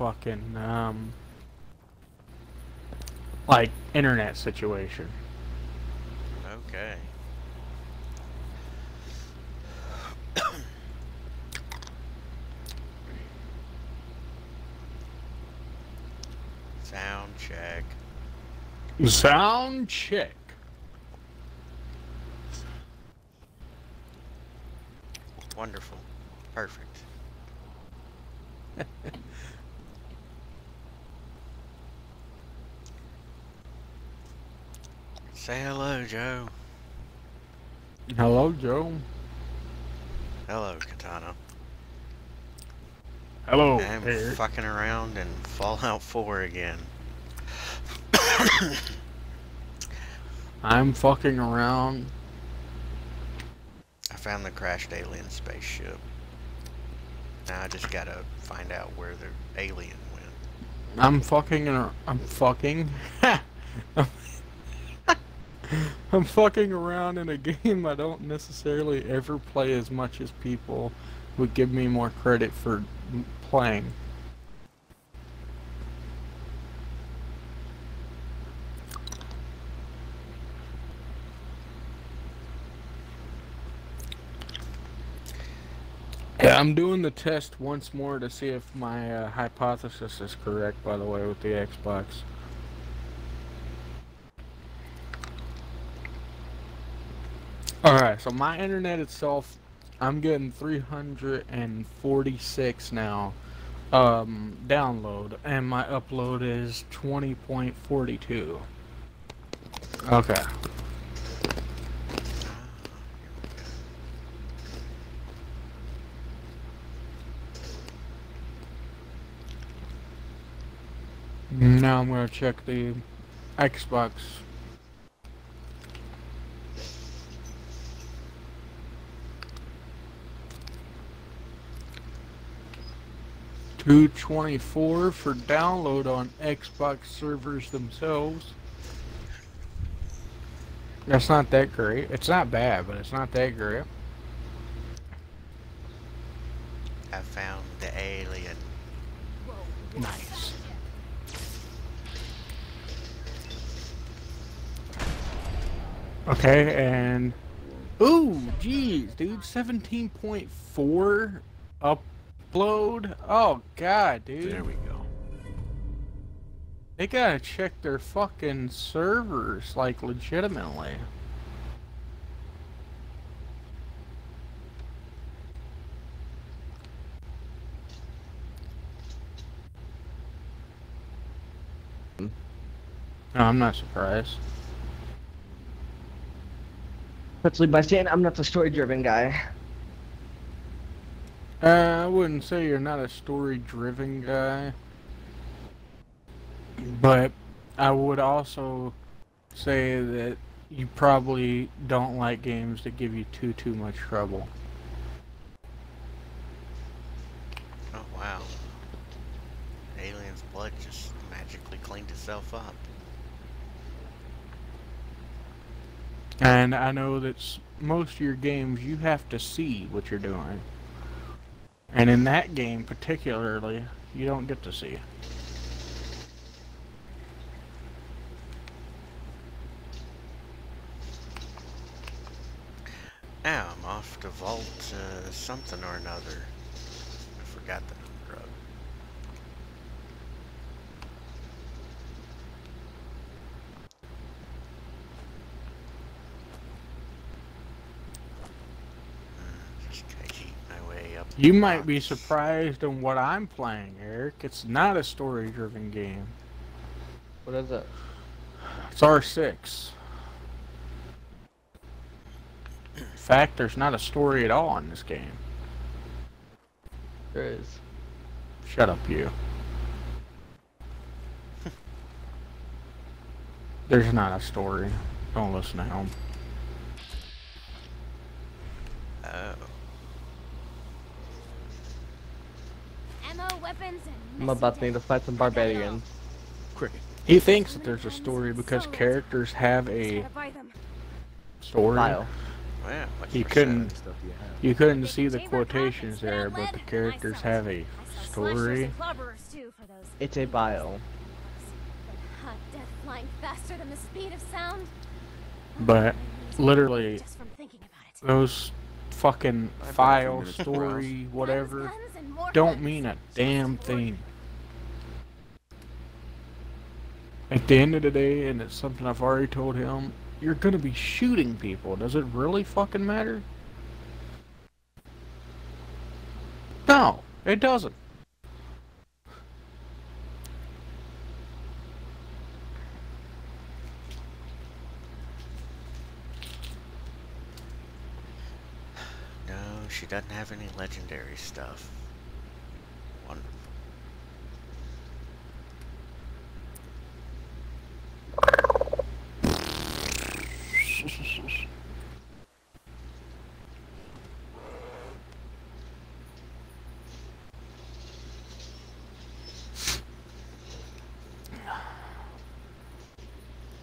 fucking um like internet situation. Okay. Sound check. Sound check. Wonderful. Perfect. Say hello, Joe. Hello, Joe. Hello, Katana. Hello, I'm Eric. fucking around in Fallout 4 again. I'm fucking around. I found the crashed alien spaceship. Now I just gotta find out where the alien went. I'm fucking. ar- I'm fucking. I'm fucking around in a game I don't necessarily ever play as much as people would give me more credit for playing. I'm doing the test once more to see if my uh, hypothesis is correct, by the way, with the Xbox. Alright, so my internet itself, I'm getting 346 now um, download, and my upload is 20.42. Okay. Now I'm gonna check the Xbox. Two twenty four for download on Xbox servers themselves. That's not that great. It's not bad, but it's not that great. I found the alien. Nice. Okay, and ooh, geez, dude, seventeen point four upload. Oh god, dude. There we go. They gotta check their fucking servers, like legitimately. No, I'm not surprised. Especially by saying I'm not the story-driven guy. Uh, I wouldn't say you're not a story-driven guy, but I would also say that you probably don't like games that give you too too much trouble. Oh wow. Alien's blood just magically cleaned itself up. And I know that most of your games you have to see what you're doing, and in that game particularly, you don't get to see. Now I'm off to vault uh, something or another. I forgot the drug. Uh, Just gotta keep my way up. You might be surprised on what I'm playing, Eric. It's not a story-driven game. What is it? It's R6. In fact, there's not a story at all in this game. There is. Shut up, you. There's not a story. Don't listen to him. Oh. Ammo, weapons, and I'm about to need to fight some barbarians. Cricket. He thinks that there's a story because characters have a Gotta buy them. story. File. Well, what's You couldn't- sale? Stuff do you? You couldn't see the quotations there, but the characters have size. a I sell slashers story. and clobberers, too, for those It's a bio. death flying faster than the speed of sound. But literally, Just from thinking about it. those fucking I've got a few file, story, whatever, guns, and more don't mean a damn thing. At the end of the day, and it's something I've already told him, you're gonna be shooting people. Does it really fucking matter? No, it doesn't. No, she doesn't have any legendary stuff. Wonderful.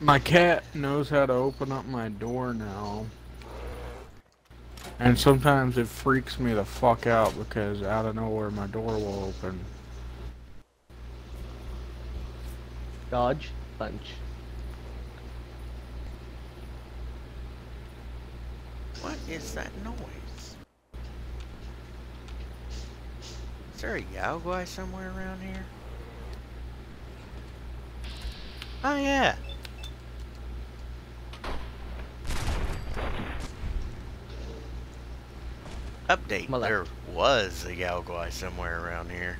My cat knows how to open up my door now. And sometimes it freaks me the fuck out because out of nowhere my door will open. Dodge. Punch. What is that noise? Is there a Yao Guai somewhere around here? Oh yeah. Update. My. There was a Yao Guai somewhere around here.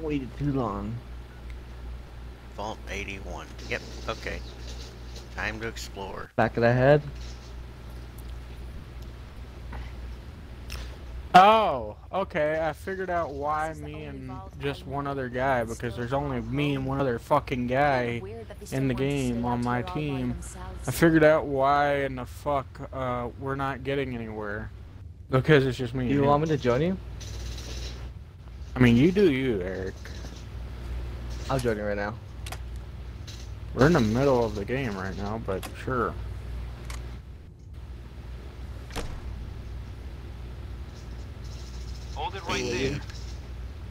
Waited too long. Vault 81. Yep, okay. Time to explore. Back of the head. Oh, okay. I figured out why me and just one other guy because there's only me and one other fucking guy in the game on my team. I figured out why in the fuck uh, we're not getting anywhere. Because it's just me. and You want me to join you? I mean, you do you, Eric. I'll join you right now. We're in the middle of the game right now, but sure. Hold it right Hey. there.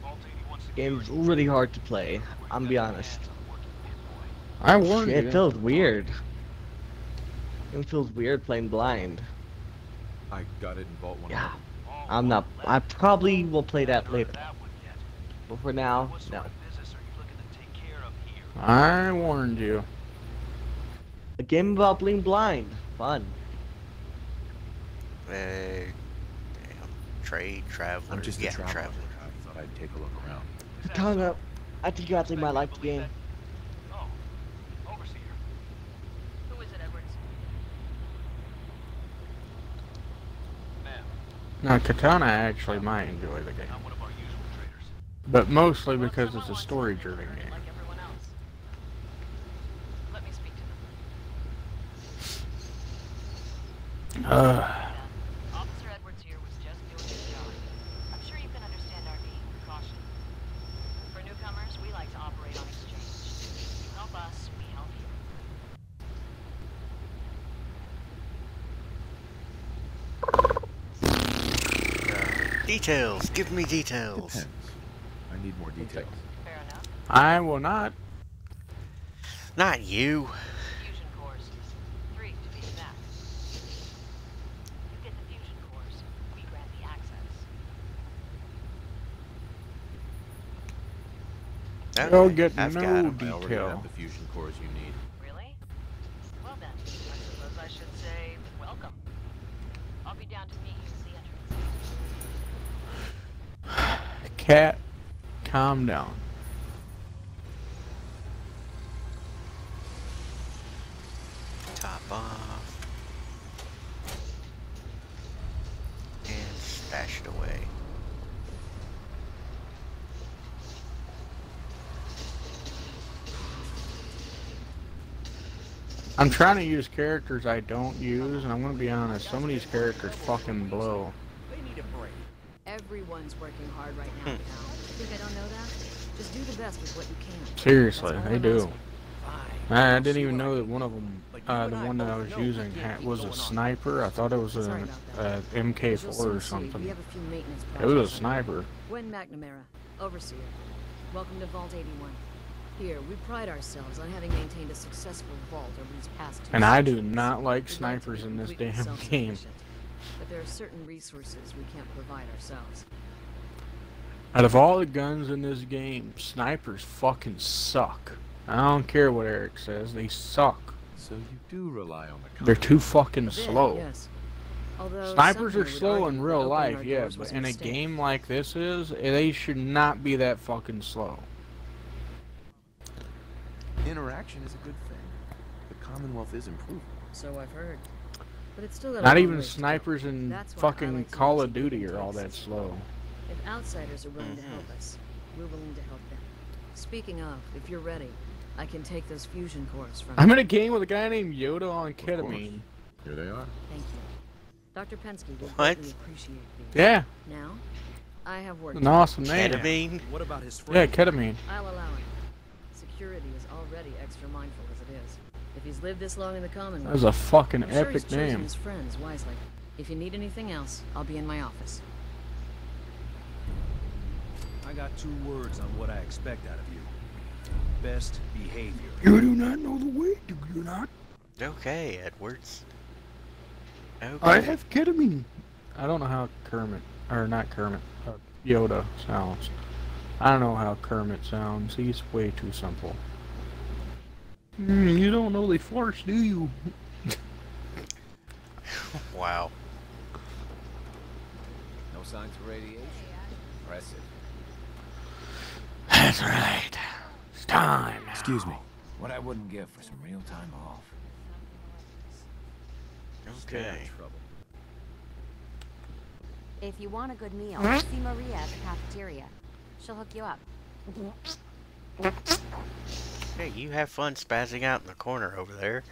Vault 81 Game's really hard to play. I'm be honest. I warned It you. feels weird. It feels weird playing blind. I got it in Vault 1. Yeah. I'm not. I probably will play that later. That one yet. But for now, What sort no. of business are you looking to take care of here? I warned you. A game about being blind. Fun. Damn. Trade, traveler. I'm just yeah, a traveler. traveler. I thought I'd take a look around. Is that Katana. I think you actually might like the game. Oh, overseer. Who is it, Edwards? Ma'am, Now, Katana actually might enjoy the game. not one of our usual traders. But mostly because it's a story-driven game. Like everyone else. Let me speak to them. Uh, Officer Edwards here was just doing his job. I'm sure you can understand our need and caution. For newcomers, we like to operate on exchange. You help us, we help you. Details. Give me details. Depends. I need more details. Fair enough. I will not. Not you. Fusion cores. Three, to be exact. You get the fusion cores, we grant the access. You'll Okay, get I've no got 'em. I detail. have the fusion cores you need. Really? Well then, I suppose I should say welcome. I'll be down to meet you at the entrance. Cat, calm down. Top off. And stash it away. I'm trying to use characters I don't use, and I'm gonna be honest, some of these characters fucking blow. Everyone's working hard right now. Hmm. Think I don't know that? Just do the best with what you can. Seriously, they I'm do. asking. I, I didn't even know that one of them, uh, the one that I was using, was a sniper. I thought it was an a, about a that. As you'll MK4 or something. We have a few maintenance It was a sniper. Gwen McNamara, Overseer. Welcome to Vault 81. Here, we pride ourselves on having maintained a successful vault over these past two And I do not like We'd to be snipers in this damn game. Self-sufficient, But there are certain resources we can't provide ourselves. Out of all the guns in this game, snipers fucking suck. I don't care what Eric says, they suck. So you do rely on the They're too fucking bit, slow. Yes. Although Snipers are slow in real life, yeah, but in a mistake. game like this is, they should not be that fucking slow. Interaction is a good thing. The Commonwealth is improving. So I've heard. But it's still Not even ways to go. snipers in That's why I fucking like Call of Duty are all that slow. If outsiders are willing to mm-hmm. help us, we're willing to help them. Speaking of, if you're ready, I can take those fusion cores from I'm in a game with a guy named Yoda on ketamine. Here they are. Thank you. Dr. Penske What? appreciate these. Yeah, Now, I have work. an awesome name. Ketamine? What about his Yeah, ketamine. I'll allow it. Security is already extra mindful as it is. If he's lived this long in the Commonwealth, That was a fucking I'm epic chosen name. his friends wisely. If you need anything else, I'll be in my office. I got two words on what I expect out of you. Best behavior. You do not know the way, do you not? Okay, Edwards. Okay. I have ketamine. I don't know how Kermit, or not Kermit, uh, Yoda sounds. I don't know how Kermit sounds. He's way too simple. Mm, you don't know the force, do you? Wow. No signs of radiation. Impressive. That's right. It's time. now. Excuse me. What I wouldn't give for some real time off. Okay. If you want a good meal, see Maria at the cafeteria. She'll hook you up. Hey, you have fun spazzing out in the corner over there.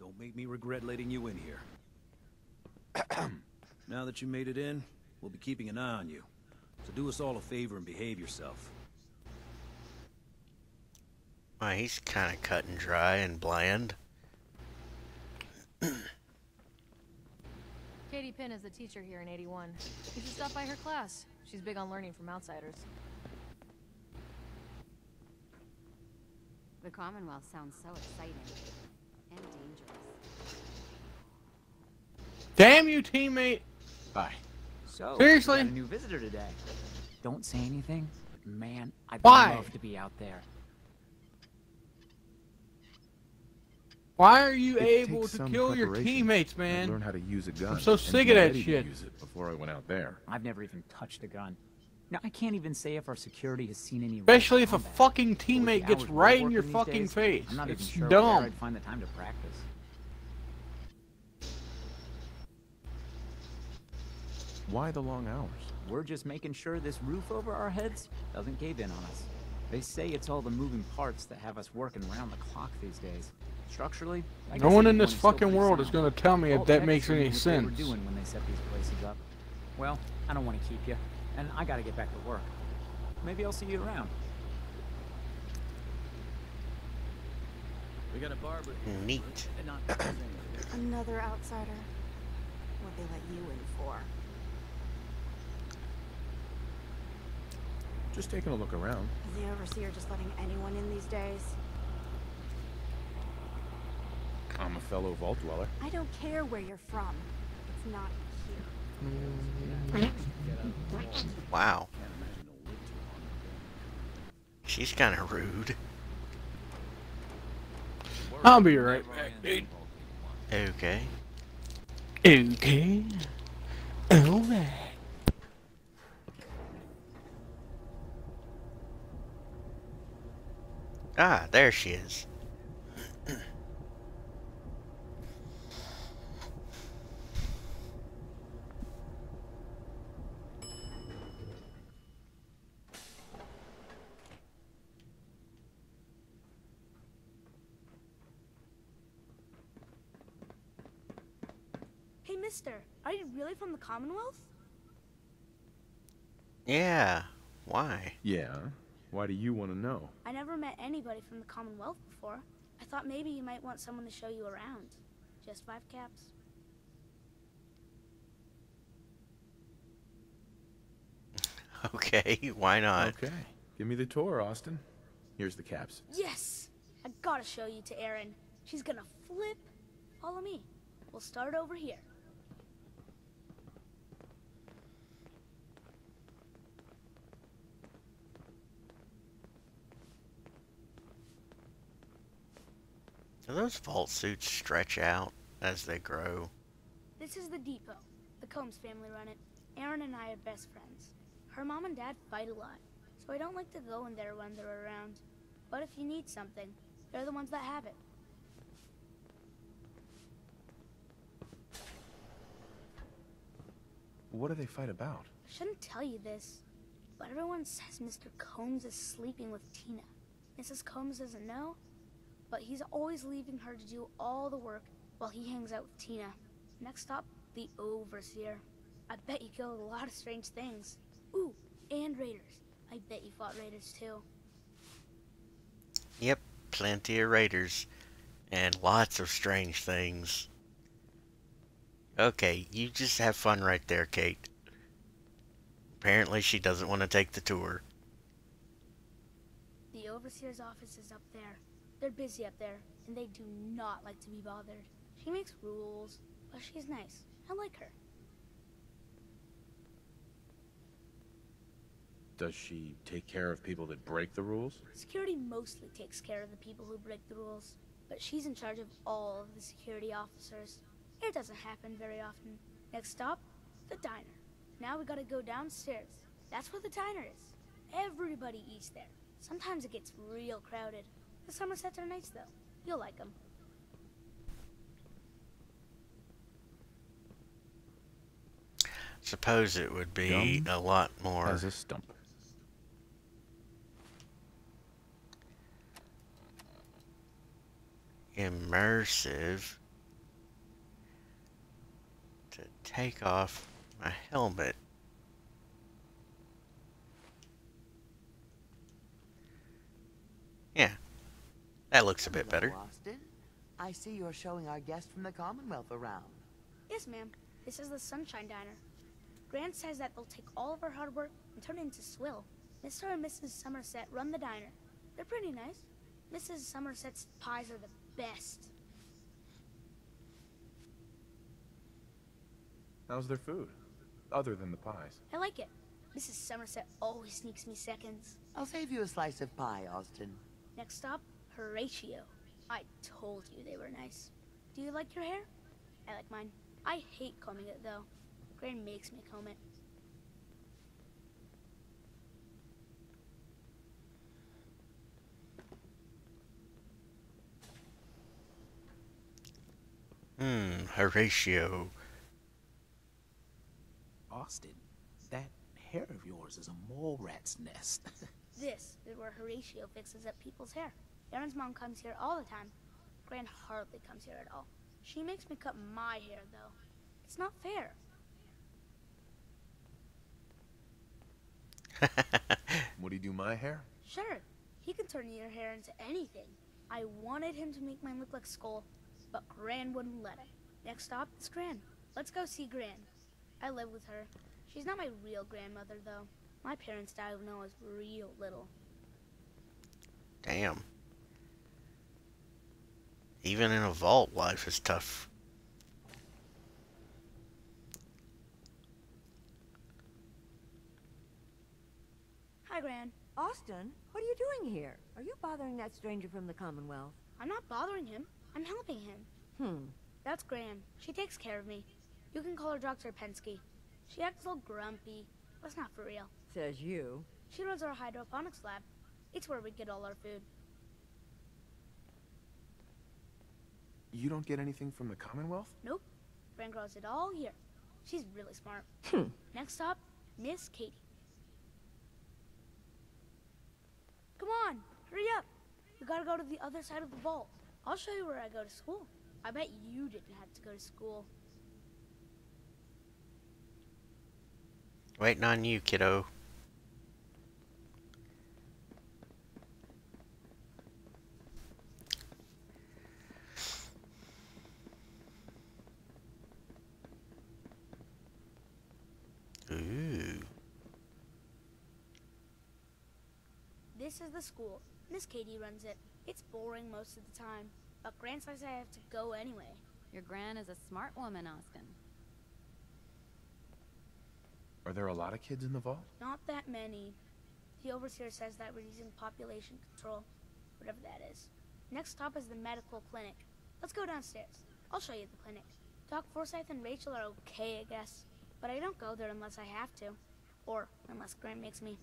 Don't make me regret letting you in here. now that you made it in, we'll be keeping an eye on you. So do us all a favor and behave yourself. Well, he's kind of cut and dry and bland. Katie Pinn is the teacher here in 81. You should stop by her class. She's big on learning from outsiders. The Commonwealth sounds so exciting and dangerous. Damn you, teammate! Bye. So, Seriously? a new visitor today. Don't say anything, but man, I'd Why? love to be out there. Why are you It able to kill your preparation. teammates, I learned man? how to use a gun. so and sick of that shit. Use it before I went out there. I've never even touched a gun. Now, I can't even say if our security has seen any. Especially if a fucking But with the teammate gets right in your fucking days, face. I'm not It's even sure dumb. where I'd find the time to practice. Why the long hours? We're just making sure this roof over our heads doesn't cave in on us. They say it's all the moving parts that have us working round the clock these days. Structurally, I No one in this fucking pretty world is gonna tell me if that makes showed me any what they sense. doing when they set these places up. Well, I don't want to keep you, and I gotta get back to work. Maybe I'll see you around. We got a barber Neat. Another outsider. What they let you in for? Just taking a look around. Is the overseer just letting anyone in these days? I'm a fellow vault dweller. I don't care where you're from. It's not here. Wow. She's kind of rude. I'll be right back, dude. Okay. Okay. Alright. Ah, there she is. Hey, Hey, mister, are you really from the Commonwealth? Yeah. Why? Yeah. Why do you want to know? I never met anybody from the Commonwealth before. I thought maybe you might want someone to show you around. Just five caps. Okay, why not? Okay. Give me the tour, Austin. Here's the caps. Yes! I gotta show you to Erin. She's gonna flip. Follow me. We'll start over here. Do those vault suits stretch out as they grow? This is the depot. The Combs family run it. Erin and I are best friends. Her mom and dad fight a lot, so I don't like to go in there when they're around. But if you need something, they're the ones that have it. What do they fight about? I shouldn't tell you this, but everyone says Mr. Combs is sleeping with Tina. Mrs. Combs doesn't know, but he's always leaving her to do all the work while he hangs out with Tina. Next up, the Overseer. I bet you killed a lot of strange things. Ooh, and raiders. I bet you fought raiders too. Yep, plenty of raiders. And lots of strange things. Okay, you just have fun right there, Kate. Apparently she doesn't want to take the tour. The Overseer's office is up there. They're busy up there, and they do not like to be bothered. She makes rules, but she's nice. I like her. Does she take care of people that break the rules? Security mostly takes care of the people who break the rules, but she's in charge of all of the security officers. It doesn't happen very often. Next stop, the diner. Now we gotta go downstairs. That's where the diner is. Everybody eats there. Sometimes it gets real crowded. The Somersets are nice though. You'll like them. Suppose it would be Yum. a lot more Has a stump. immersive to take off my helmet. Yeah, that looks a bit better. Austin. I see you're showing our guest from the Commonwealth around. Yes, ma'am. This is the Sunshine Diner. Grant says that they'll take all of our hard work and turn it into swill. Mr. and Mrs. Somerset run the diner. They're pretty nice. Mrs. Somerset's pies are the best. How's their food? Other than the pies. I like it. Mrs. Somerset always sneaks me seconds. I'll save you a slice of pie, Austin. Next stop, Horatio. I told you they were nice. Do you like your hair? I like mine. I hate combing it though. Gran makes me comb it. Hmm, Horatio. Austin, that hair of yours is a mole rat's nest. This is where Horatio fixes up people's hair. Erin's mom comes here all the time. Gran hardly comes here at all. She makes me cut my hair though. It's not fair. Would he do my hair? Sure, he can turn your hair into anything. I wanted him to make mine look like Skull, but Gran wouldn't let him. Next stop is Gran. Let's go see Gran. I live with her. She's not my real grandmother, though. My parents died when I was real little. Damn. Even in a vault, life is tough. Hi, Gran. Austin, what are you doing here? Are you bothering that stranger from the Commonwealth? I'm not bothering him. I'm helping him. Hmm. That's Gran. She takes care of me. You can call her Dr. Penske. She acts a little grumpy, but it's not for real. Says you. She runs our hydroponics lab. It's where we get all our food. You don't get anything from the Commonwealth? Nope. Rangros it all here. She's really smart. Hmm. Next up, Miss Katie. Come on, hurry up. We gotta go to the other side of the vault. I'll show you where I go to school. I bet you didn't have to go to school. Waiting on you, kiddo. This is the school. Miss Katie runs it. It's boring most of the time, but Grant says I have to go anyway. Your Gran is a smart woman, Austin. Are there a lot of kids in the vault? Not that many. The overseer says that we're using population control, whatever that is. Next stop is the medical clinic. Let's go downstairs. I'll show you the clinic. Doc Forsythe and Rachel are okay, I guess. But I don't go there unless I have to. Or unless Grant makes me.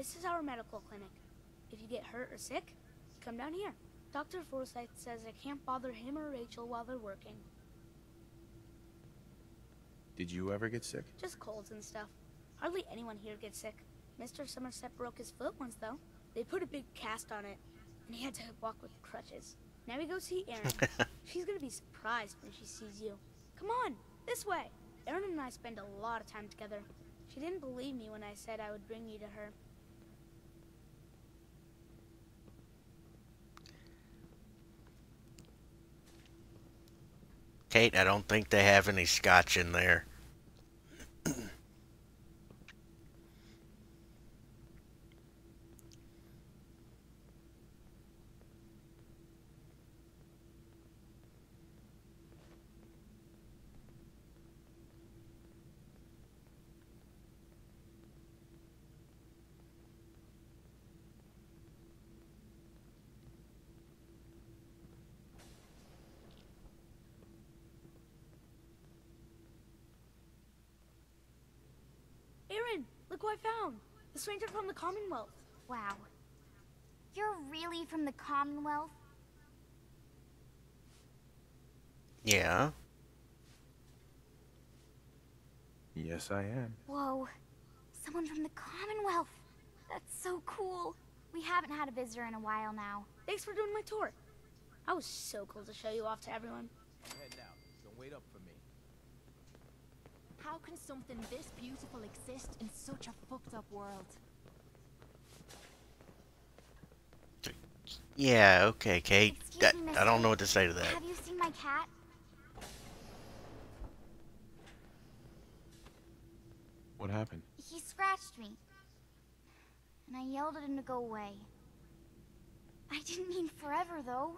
This is our medical clinic. If you get hurt or sick, come down here. Dr. Forsythe says I can't bother him or Rachel while they're working. Did you ever get sick? Just colds and stuff. Hardly anyone here gets sick. Mr. Somerset broke his foot once, though. They put a big cast on it, and he had to walk with crutches. Now we go see Erin. She's gonna be surprised when she sees you. Come on, this way. Erin and I spend a lot of time together. She didn't believe me when I said I would bring you to her. Kate, I don't think they have any scotch in there. Erin, look who I found. The stranger from the Commonwealth. Wow. You're really from the Commonwealth? Yeah. Yes, I am. Whoa. Someone from the Commonwealth. That's so cool. We haven't had a visitor in a while now. Thanks for doing my tour. I was so cool to show you off to everyone. Head now. Don't wait up for me. How can something this beautiful exist in such a fucked up world? Yeah, okay, Kate. That, me, I don't know what to say to that. Have you seen my cat? What happened? He scratched me. And I yelled at him to go away. I didn't mean forever, though.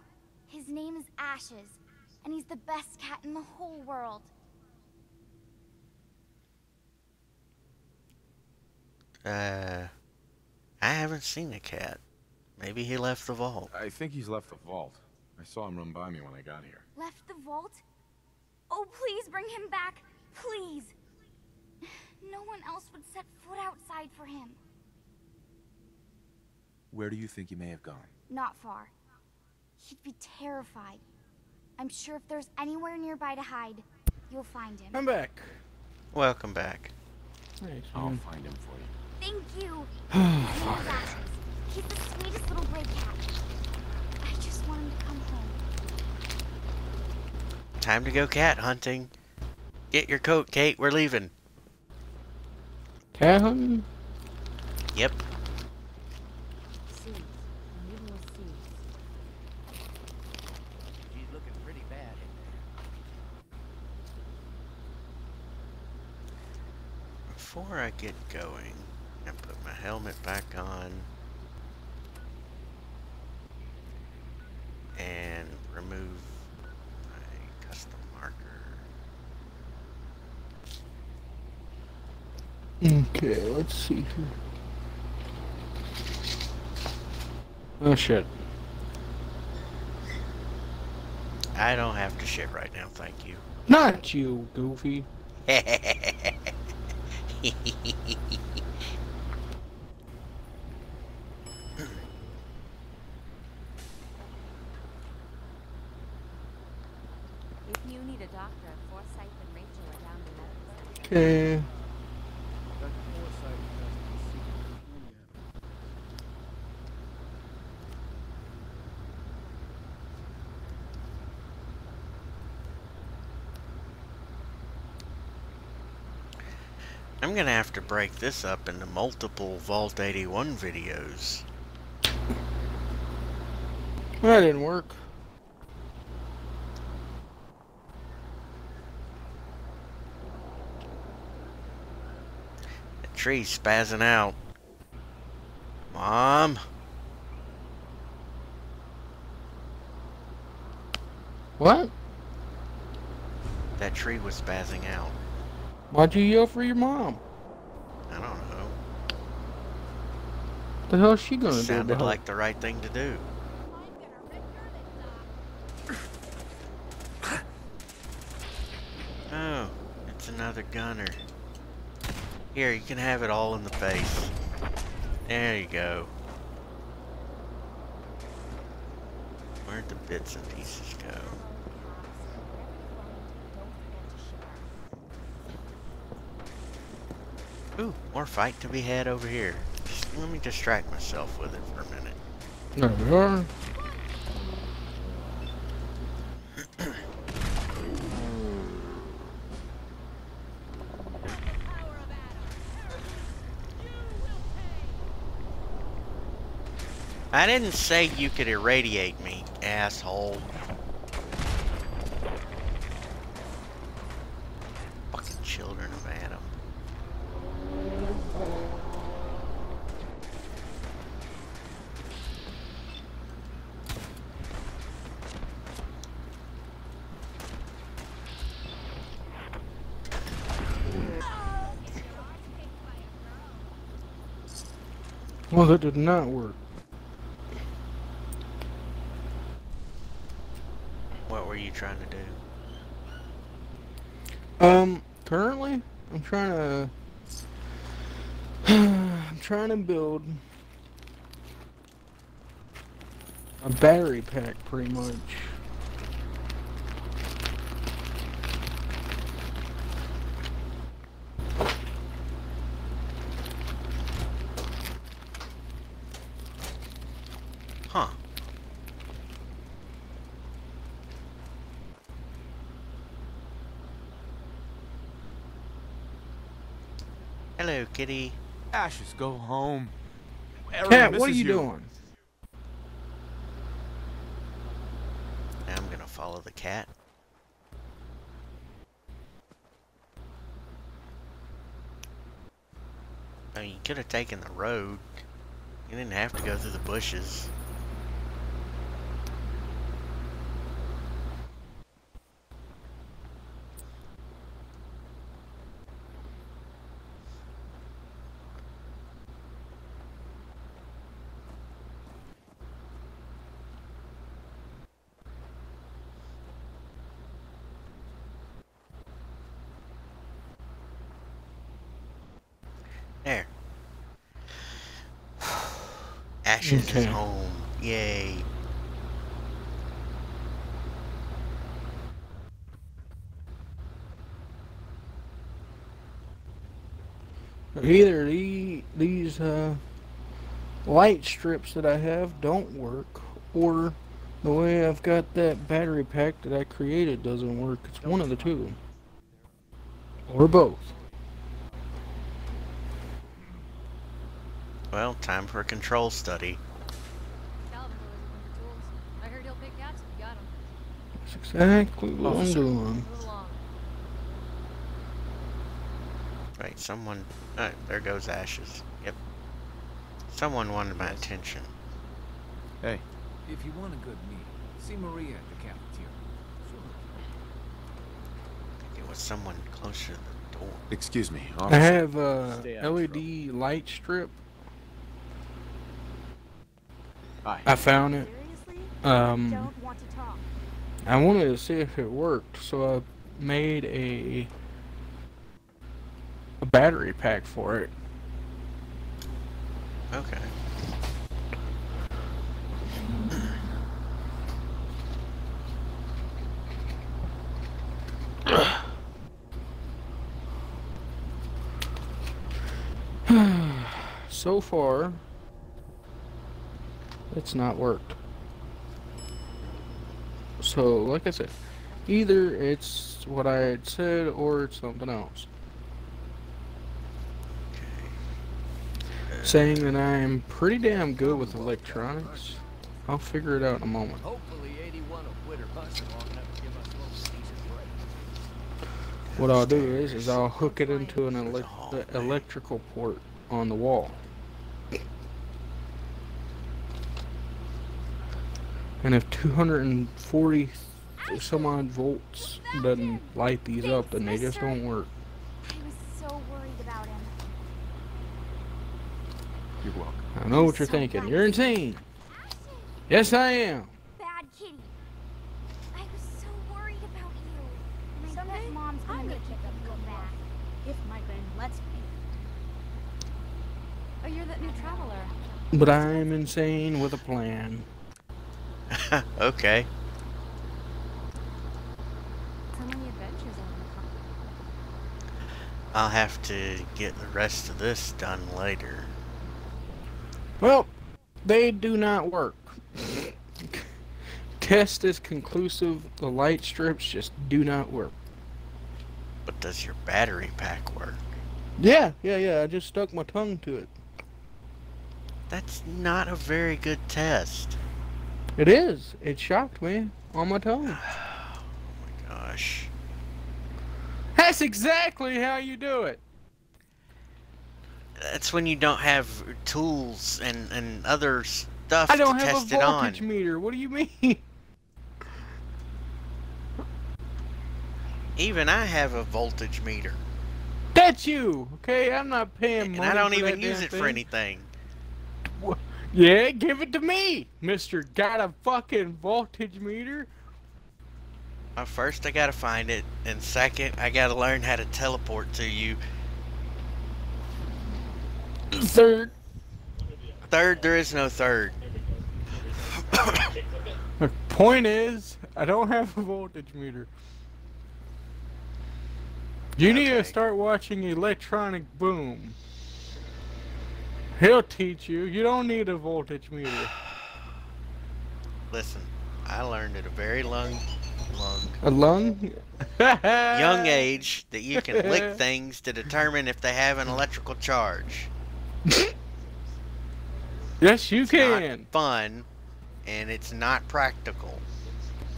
His name is Ashes, and he's the best cat in the whole world. Uh, I haven't seen a cat. Maybe he left the vault. I think he's left the vault. I saw him run by me when I got here. Left the vault? Oh, please bring him back. Please. No one else would set foot outside for him. Where do you think he may have gone? Not far. He'd be terrified. I'm sure if there's anywhere nearby to hide, you'll find him. I'm back. Welcome back. Thanks, I'll find him for you. Thank you. Oh, fuck. He's the sweetest little gray cat. I just want him to come home. Time to go cat hunting. Get your coat, Kate. We're leaving. Cat hunting? Yep. Seeds. Unusual seeds. She's looking pretty bad in there. Before I get going, I put my helmet back on. And remove my custom marker. Okay, let's see here. Oh shit. I don't have to shit right now, thank you. Not you, Goofy. If you need a doctor, Forsythe and Rachel are down Okay. I'm gonna have to break this up into multiple Vault 81 videos. That didn't work. The tree's spazzing out. Mom? What? That tree was spazzing out. Why'd you yell for your mom? I don't know. What the hell's she gonna do? Sounded about it? like the right thing to do. Oh, it's another gunner. Here, you can have it all in the face. There you go. Where'd the bits and pieces go? Ooh, more fight to be had over here. Just let me distract myself with it for a minute. There we are. I didn't say you could irradiate me, asshole. Fucking children of Adam. Well, that did not work. Were you trying to do? Um, currently, I'm trying to. I'm trying to build a battery pack, pretty much. Huh. Hello, kitty. Ah, Ashes, go home. Erin Cat, what are misses you doing? I'm gonna follow the cat. I mean, you could have taken the road. You didn't have to go through the bushes. There. Ashes Okay. is home. Yay. Either the, these uh, light strips that I have don't work, or the way I've got that battery pack that I created doesn't work. It's one of the two. Or both. Well, time for a control study. Calvin was looking for tools. I heard he'll pick cats if you got 'em. That's exactly what I'm doing. Move. Wait, someone... Uh, there goes Ashes. Yep. Someone wanted my attention. Hey. If you want a good meal, see Maria at the cafeteria. It was someone closer to the door. Excuse me, I have a LED light strip. I found it. Um, I wanted to see if it worked, so I made a a battery pack for it. Okay. so far, it's not worked. So, like I said, either it's what I had said or it's something else. Saying that I am pretty damn good with electronics. I'll figure it out in a moment. Hopefully 81 will quit her busting long enough to give us a little decent break. What I'll do is, is I'll hook it into an elec uh, electrical port on the wall. And if 240 some odd volts doesn't light these up, then they just don't work. I was so worried about him. You're welcome. I know what you're thinking. You're insane. Yes, I am. Bad kitty. I was so worried about you. And I mom's gonna make you kick up go back. If my grand lets me. Oh, you're that new traveler. But I'm insane with a plan. okay. So many adventures on the con. I'll have to get the rest of this done later. Well, they do not work. Test is conclusive. The light strips just do not work. But does your battery pack work? Yeah, yeah, yeah. I just stuck my tongue to it. That's not a very good test. It is. It shocked me on my tongue. Oh my gosh. That's exactly how you do it. That's when you don't have tools and, and other stuff I don't to have test a it on. voltage meter. What do you mean? Even I have a voltage meter. That's you, okay? I'm not paying And money I don't for even use it for thing. anything. Yeah, give it to me, Mister. Got a fucking voltage meter? Uh, first, I gotta find it, and second, I gotta learn how to teleport to you. Third, Third, there is no third. the point is, I don't have a voltage meter. You need to start watching Electronic Boom. He'll teach you. You don't need a voltage meter. Listen, I learned at a very long, long, A lung? young age that you can lick things to determine if they have an electrical charge. Yes, you It's can. not fun, and it's not practical.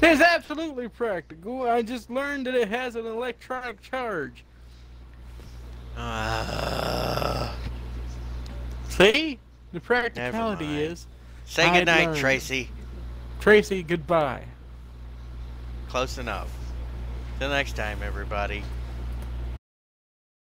It's absolutely practical. I just learned that it has an electronic charge. Uh, See? The practicality is. say I'd goodnight, learned. Tracy. Tracy, goodbye. Close enough. Till next time, everybody.